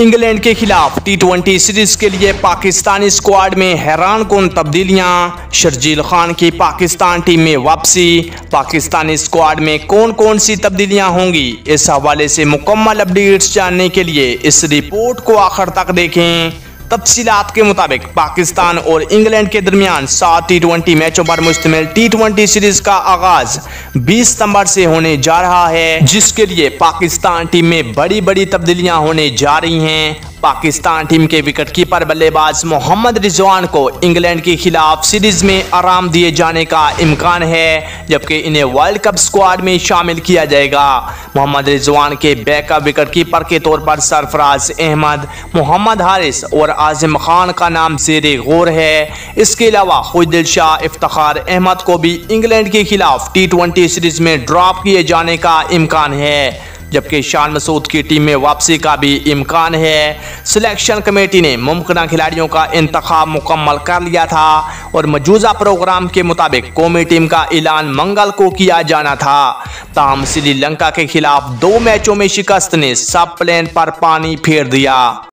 England के खिलाफ T series के लिए पाकिस्तानी स्क्वाड में हैरान कौन तब्दीलियाँ। शर्जील खान की पाकिस्तान टीम में वापसी। पाकिस्तानी स्क्वाड में कौन कौन सी तब्दीलियाँ होंगी? इस हवाले से मुकम्मल अपडेट्स जानने के लिए इस रिपोर्ट को आखिर तक देखें। तफसीलात के मुताबिक पाकिस्तान और इंग्लैंड के दरमियान सात टी ट्वेंटी मैचों पर मुश्तमिल टी ट्वेंटी सीरीज़ का आगाज़ 20 सितंबर से होने जा रहा है, जिसके लिए पाकिस्तान टीम में बड़ी बड़ी तब्दीलियाँ होने जा रही हैं। पाकिस्तान टीम के विकेटकीपर बल्लेबाज मोहम्मद रिजवान को इंग्लैंड के खिलाफ सीरीज़ में आराम दिए जाने का इम्कान है, जबकि इन्हें वर्ल्ड कप स्क्वाड में शामिल किया जाएगा। मोहम्मद रिजवान के बैकअप विकेटकीपर के तौर पर सरफराज अहमद, मोहम्मद हारिस और आजिम खान का नाम जेर गौर है। इसके अलावा खुदिल शाह, इफ्तार अहमद को भी इंग्लैंड के खिलाफ टी सीरीज़ में ड्रॉप किए जाने का इम्कान है। जबकि शान मसूद की टीम में वापसी का भी इम्कान है। सिलेक्शन कमेटी ने मुमकिन खिलाड़ियों का इंतखब मुकम्मल कर लिया था और मौजूदा प्रोग्राम के मुताबिक कौमी टीम का ऐलान मंगल को किया जाना था। ताहम श्रीलंका के खिलाफ दो मैचों में शिकस्त ने सब प्लेन पर पानी फेर दिया।